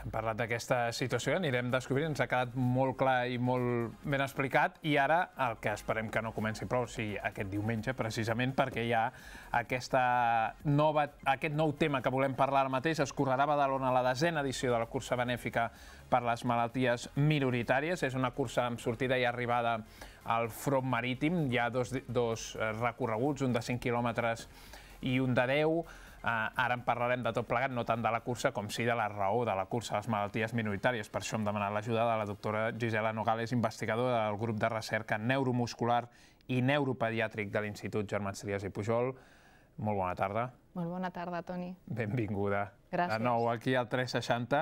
Hem parlat d'aquesta situació, anirem descobrint, ens ha quedat molt clar i molt ben explicat, i ara el que esperem que no comenci prou, sigui, aquest diumenge, precisament perquè hi ha aquesta nova, aquest nou tema que volem parlar ara mateix, es correrà a Badalona la desena edició de la cursa benèfica per les malalties minoritàries, és una cursa amb sortida i arribada al front marítim, hi ha dos, dos recorreguts, un de 5 quilòmetres i un de 10, Uh, ara en parlarem de tot plegat, no tant de la cursa com sí de la raó de la cursa les malalties minoritàries. Per això hem demanat l'ajuda de la doctora Gisela Nogales, investigadora del grup de recerca neuromuscular i neuropediàtric de l'Institut Germans Trias i Pujol. Molt bona tarda. Molt bona tarda, Toni. Benvinguda. Gràcies. De nou aquí al 360.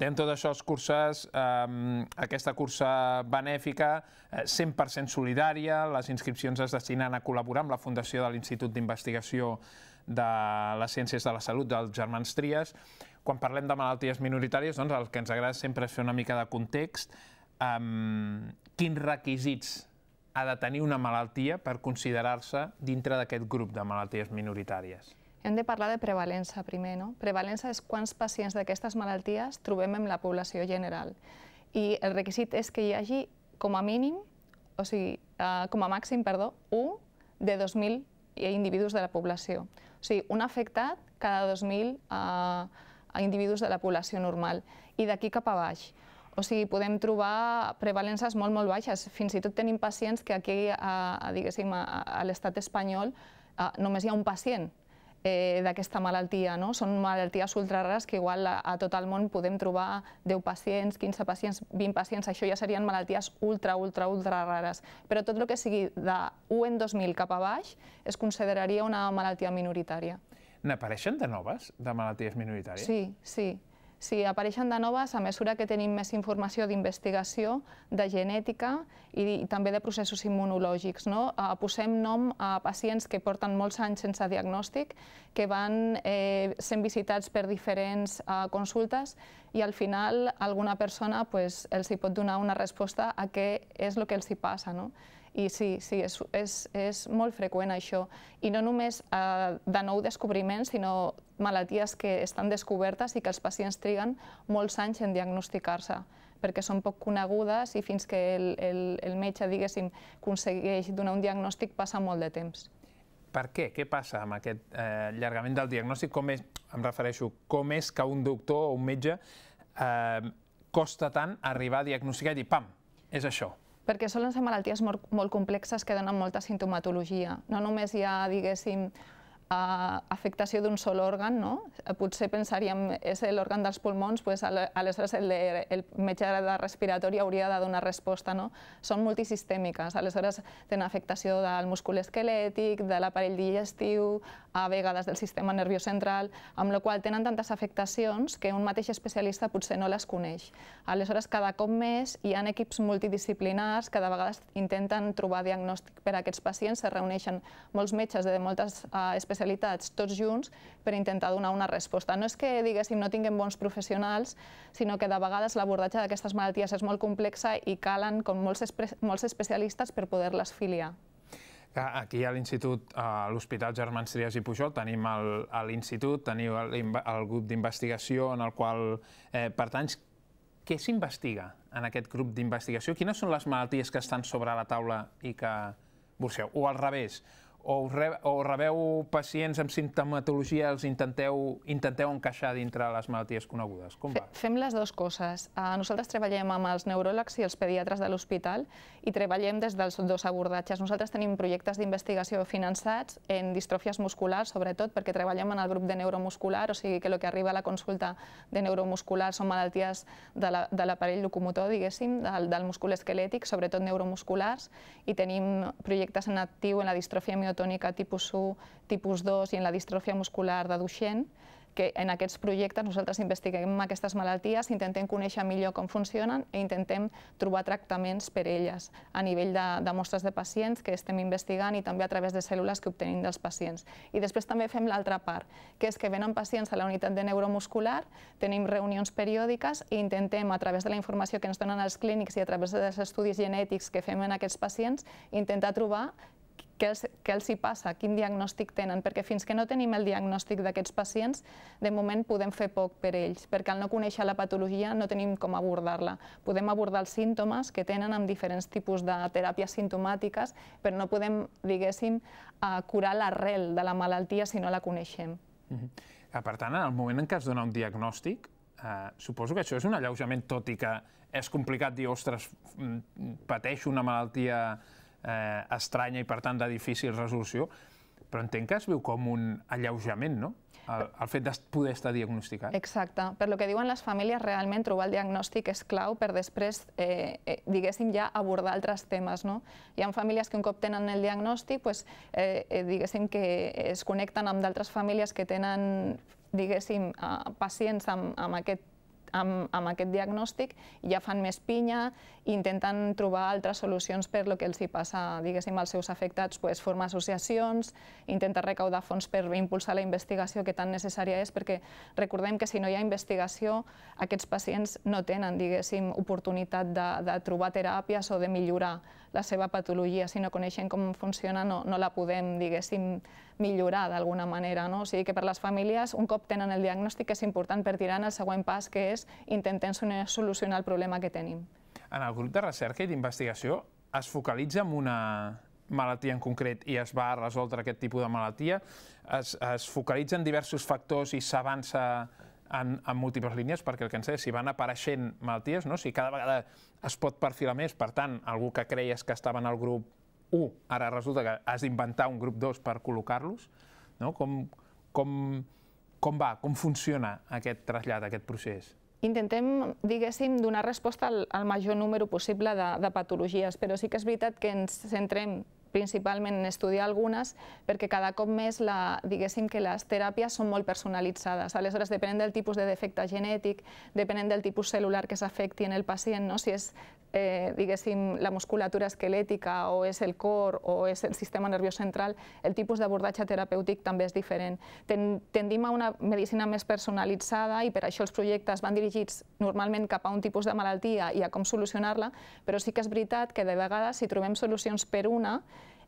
Dent tot això, les curses, eh, aquesta cursa benèfica, eh, 100% solidària, les inscripcions es destinen a col·laborar amb la Fundació de l'Institut d'Investigació de les Ciències de la Salut dels Germans Trias. Quan parlem de malalties minoritàries, doncs el que ens agrada sempre és fer una mica de context. Um, quins requisits ha de tenir una malaltia per considerar-se dintre d'aquest grup de malalties minoritàries? Hem de parlar de prevalença primer, no? Prevalença és quants pacients d'aquestes malalties trobem en la població general. I el requisit és que hi hagi com a mínim, o sigui, uh, com a màxim, perdó, un de 2.000 individus de la població. O sigui, un afectat cada 2.000 uh, individus de la població normal. I d'aquí cap a baix. O sigui, podem trobar prevalences molt, molt baixes. Fins i tot tenim pacients que aquí, a, a, a, a l'estat espanyol, a, només hi ha un pacient eh, d'aquesta malaltia. No? Són malalties ultrarares que igual a, a tot el món podem trobar 10 pacients, 15 pacients, 20 pacients. Això ja serien malalties ultra, ultra, ultra rares. Però tot el que sigui de 1 en 2.000 cap a baix es consideraria una malaltia minoritària. N'apareixen de noves, de malalties minoritàries? Sí, sí. Sí, apareixen de noves a mesura que tenim més informació d'investigació, de genètica i, també de processos immunològics. No? Uh, posem nom a pacients que porten molts anys sense diagnòstic, que van eh, sent visitats per diferents uh, consultes i al final alguna persona pues, els hi pot donar una resposta a què és el que els hi passa. No? I sí, sí, és, és, és molt freqüent això. I no només eh, de nou descobriments, sinó malalties que estan descobertes i que els pacients triguen molts anys en diagnosticar-se perquè són poc conegudes i fins que el, el, el metge, diguéssim, aconsegueix donar un diagnòstic passa molt de temps. Per què? Què passa amb aquest eh, allargament del diagnòstic? Com és, em refereixo, com és que un doctor o un metge eh, costa tant arribar a diagnosticar i dir, pam, és això? perquè solen ser malalties molt, molt complexes que donen molta sintomatologia. No només hi ha, diguéssim, uh, afectació d'un sol òrgan, no? Potser pensaríem és l'òrgan dels pulmons, pues, aleshores el, de, el metge de respiratori hauria de donar resposta, no? Són multisistèmiques, aleshores tenen afectació del múscul esquelètic, de l'aparell digestiu, a vegades del sistema nerviós central, amb la qual tenen tantes afectacions que un mateix especialista potser no les coneix. Aleshores, cada cop més hi ha equips multidisciplinars que de vegades intenten trobar diagnòstic per a aquests pacients, se reuneixen molts metges de moltes uh, especialitats especialitats tots junts per intentar donar una resposta. No és que, diguéssim, no tinguem bons professionals, sinó que de vegades l'abordatge d'aquestes malalties és molt complexa i calen com molts, molts especialistes per poder-les filiar. Aquí a l'Institut, a l'Hospital Germans Trias i Pujol, tenim l'Institut, teniu el, el grup d'investigació en el qual eh, pertanys. Què s'investiga en aquest grup d'investigació? Quines són les malalties que estan sobre la taula i que busqueu? O al revés, o, re, o rebeu pacients amb sintomatologia, els intenteu, intenteu encaixar dintre les malalties conegudes? Com va? Fem les dues coses. Uh, nosaltres treballem amb els neuròlegs i els pediatres de l'hospital i treballem des dels dos abordatges. Nosaltres tenim projectes d'investigació finançats en distròfies musculars, sobretot perquè treballem en el grup de neuromuscular, o sigui que el que arriba a la consulta de neuromuscular són malalties de l'aparell la, locomotor, diguéssim, del, del múscul esquelètic, sobretot neuromusculars, i tenim projectes en actiu en la distròfia miotònica tònica tipus 1, tipus 2 i en la distròfia muscular de Duchenne, que en aquests projectes nosaltres investiguem aquestes malalties, intentem conèixer millor com funcionen i intentem trobar tractaments per elles a nivell de, de mostres de pacients que estem investigant i també a través de cèl·lules que obtenim dels pacients. I després també fem l'altra part, que és que venen pacients a la unitat de neuromuscular, tenim reunions periòdiques i intentem, a través de la informació que ens donen els clínics i a través dels estudis genètics que fem en aquests pacients, intentar trobar què els, què els hi passa, quin diagnòstic tenen, perquè fins que no tenim el diagnòstic d'aquests pacients, de moment podem fer poc per ells, perquè al no conèixer la patologia no tenim com abordar-la. Podem abordar els símptomes que tenen amb diferents tipus de teràpies sintomàtiques, però no podem, diguéssim, curar l'arrel de la malaltia si no la coneixem. Uh -huh. Per tant, en el moment en què es dona un diagnòstic, eh, suposo que això és un alleujament, tot i que és complicat dir, ostres, mm, pateixo una malaltia eh, estranya i, per tant, de difícil resolució, però entenc que es viu com un alleujament, no? El, el fet de poder estar diagnosticat. Exacte. Per lo que diuen les famílies, realment trobar el diagnòstic és clau per després, eh, eh, diguéssim, ja abordar altres temes. No? Hi ha famílies que un cop tenen el diagnòstic, pues, eh, eh, diguéssim que es connecten amb d'altres famílies que tenen, diguéssim, eh, pacients amb, amb aquest amb, amb aquest diagnòstic ja fan més pinya i intenten trobar altres solucions per lo que els hi passa, diguéssim, als seus afectats, pues, formar associacions, intentar recaudar fons per impulsar la investigació que tan necessària és, perquè recordem que si no hi ha investigació, aquests pacients no tenen, diguéssim, oportunitat de, de trobar teràpies o de millorar la seva patologia. Si no coneixen com funciona, no, no la podem, diguéssim, millorar d'alguna manera. No? O sigui que per les famílies, un cop tenen el diagnòstic, és important per tirar en el següent pas, que és intentar solucionar el problema que tenim. En el grup de recerca i d'investigació es focalitza en una malaltia en concret i es va resoldre aquest tipus de malaltia, es, es focalitza en diversos factors i s'avança en, en múltiples línies, perquè el que ens deia, si van apareixent malalties, no? si cada vegada es pot perfilar més, per tant, algú que creies que estava en el grup 1, ara resulta que has d'inventar un grup 2 per col·locar-los, no? com, com, com va, com funciona aquest trasllat, aquest procés? Intentem, diguéssim, donar resposta al, al major número possible de, de patologies, però sí que és veritat que ens centrem principalment en estudiar algunes, perquè cada cop més la, diguéssim que les teràpies són molt personalitzades. Aleshores, depenent del tipus de defecte genètic, depenent del tipus celular que s'afecti en el pacient, no? si és eh, diguéssim, la musculatura esquelètica o és el cor o és el sistema nerviós central, el tipus d'abordatge terapèutic també és diferent. Ten, tendim a una medicina més personalitzada i per això els projectes van dirigits normalment cap a un tipus de malaltia i a com solucionar-la, però sí que és veritat que de vegades si trobem solucions per una,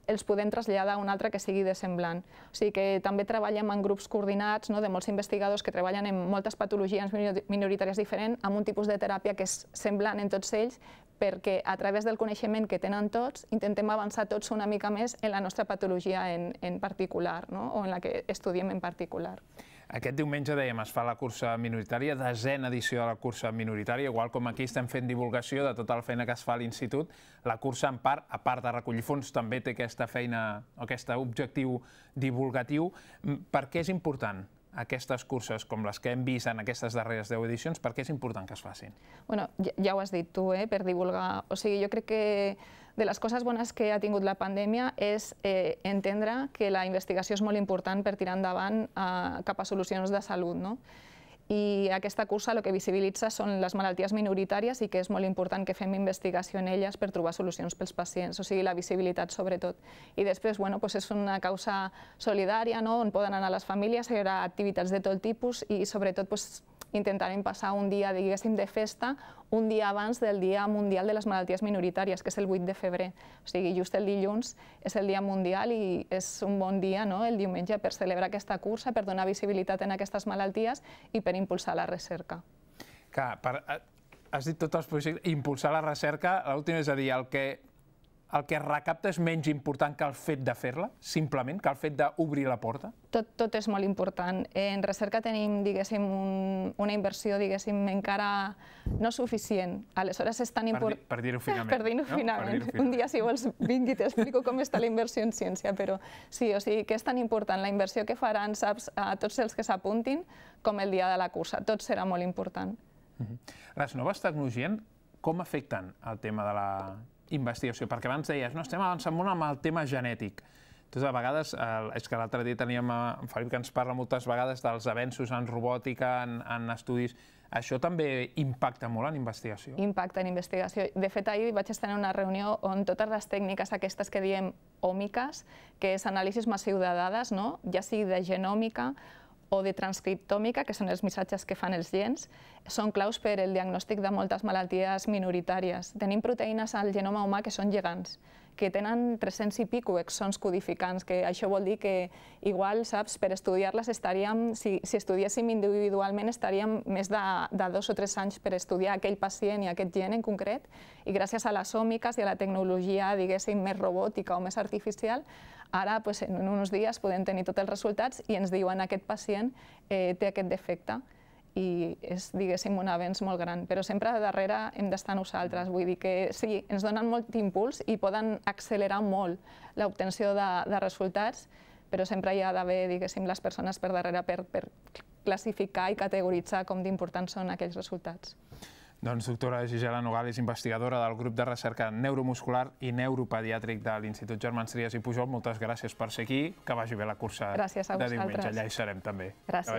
els podem traslladar a un altre que sigui de semblant. O sigui que també treballem en grups coordinats no, de molts investigadors que treballen en moltes patologies minoritàries diferents amb un tipus de teràpia que és semblant en tots ells perquè a través del coneixement que tenen tots intentem avançar tots una mica més en la nostra patologia en, en particular no? o en la que estudiem en particular. Aquest diumenge, dèiem, es fa la cursa minoritària, desena edició de la cursa minoritària, igual com aquí estem fent divulgació de tota la feina que es fa a l'institut, la cursa en part, a part de recollir fons, també té aquesta feina, aquest objectiu divulgatiu. Mm, per què és important aquestes curses, com les que hem vist en aquestes darreres 10 edicions, per què és important que es facin? Bueno, ja, ja ho has dit tu, eh, per divulgar. O sigui, jo crec que de les coses bones que ha tingut la pandèmia és eh, entendre que la investigació és molt important per tirar endavant eh, cap a solucions de salut. No? I aquesta cursa el que visibilitza són les malalties minoritàries i que és molt important que fem investigació en elles per trobar solucions pels pacients, o sigui, la visibilitat sobretot. I després, bueno, doncs és una causa solidària, no? on poden anar les famílies, hi haurà activitats de tot tipus i sobretot doncs, intentarem passar un dia, diguéssim, de festa, un dia abans del Dia Mundial de les Malalties Minoritàries, que és el 8 de febrer. O sigui, just el dilluns és el Dia Mundial i és un bon dia, no?, el diumenge, per celebrar aquesta cursa, per donar visibilitat en aquestes malalties i per impulsar la recerca. Clar, per, eh, has dit tots els projectes, impulsar la recerca, l'última és a dir, el que el que es recapta és menys important que el fet de fer-la, simplement, que el fet d'obrir la porta? Tot, tot és molt important. En recerca tenim, diguéssim, un, una inversió, diguéssim, encara no suficient. Aleshores és tan important... Per, per dir-ho finament. per dir-ho no? finament. Per dir un dia, si vols, vingui i t'explico com està la inversió en ciència, però sí, o sigui, que és tan important la inversió que faran, saps, a tots els que s'apuntin, com el dia de la cursa. Tot serà molt important. Uh -huh. Les noves tecnologies, com afecten el tema de la investigació? Perquè abans deies, no, estem avançant molt amb el tema genètic. Entonces, a vegades, eh, és que l'altre dia teníem en Felip que ens parla moltes vegades dels avenços en robòtica, en, en estudis. Això també impacta molt en investigació? Impacta en investigació. De fet, ahir vaig estar en una reunió on totes les tècniques aquestes que diem òmiques, que és anàlisi massiu de dades, no? ja sigui de genòmica o de transcriptòmica, que són els missatges que fan els gens, són claus per el diagnòstic de moltes malalties minoritàries. Tenim proteïnes al genoma humà que són gegants, que tenen 300 i pico exons codificants, que això vol dir que igual, saps, per estudiar-les estaríem, si, si estudiéssim individualment, estaríem més de, de dos o tres anys per estudiar aquell pacient i aquest gen en concret, i gràcies a les òmiques i a la tecnologia, diguéssim, més robòtica o més artificial, ara, pues, en uns dies podem tenir tots els resultats i ens diuen aquest pacient eh, té aquest defecte i és, diguéssim, un avenç molt gran. Però sempre darrere hem d'estar nosaltres. Vull dir que sí, ens donen molt impuls i poden accelerar molt l'obtenció de, de resultats, però sempre hi ha d'haver, diguéssim, les persones per darrere per, per classificar i categoritzar com d'importants són aquells resultats. Doncs doctora Gisela Nogales, investigadora del grup de recerca neuromuscular i neuropediàtric de l'Institut Germans Trias i Pujol, moltes gràcies per ser aquí, que vagi bé la cursa gràcies a de diumenge, allà hi serem també. Gràcies.